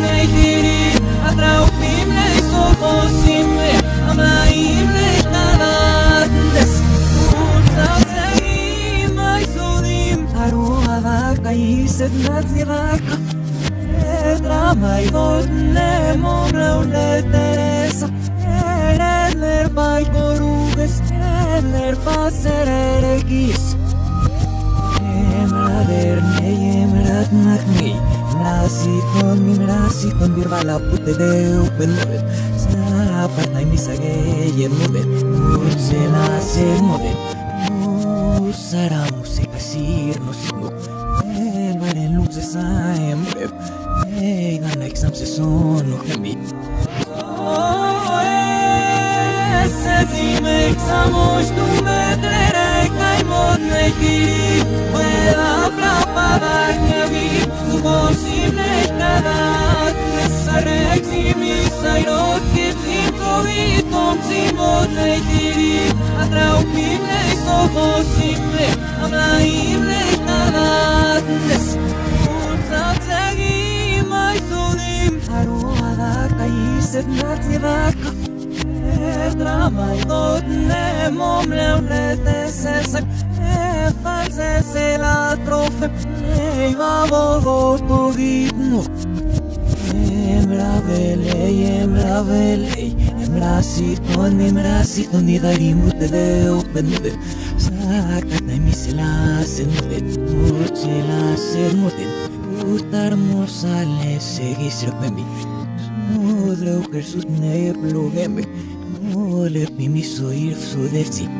Με κυρί, ατράου πίμπλε, σο πω, σύνδε, αμπλαϊμπλε, τάλανδε. Σου σαν σεϊ, μαϊσού, δίμ, αρώ, αδάκα, ίσεν, αδάκα, ίσεν, αδάκα, ρε, τραμ, αϊδό, τρε, ρε, ρε, πάι, κορουδέ, ρε, πασερε, ρε, ρε, ρε, ρε, ρε, ρε, ρε, ρε, ρε, राशिकोन मीन राशिकोन बिरवाला पुते देव बेलुबे सापा नाइ मिसगे ये मुबे मुझे नासे मुबे मुसरा मुसे कसीर मुसिबो el ver en luz de siempre Hey, gan exam se son no kemi Oh, es es im examosh tu metrerek naimon nekir eximi sairot kip zim Zovi tom zimot ne kiri Atraupim ne sohosim ne Amlaim ne kadat Nes Urtzatzegim aizudim Aroadak aizet natziraka Drama idot ne momleu ne tesezak Ey, emra velej, emra sit, on emra sit, on i darim utede upende. Sakat na misela sen mutet, murcela sen mutet. Utar morsale segi sirpemi. Mudre uker sut ne plugemi. Mole pimi soir sudevci.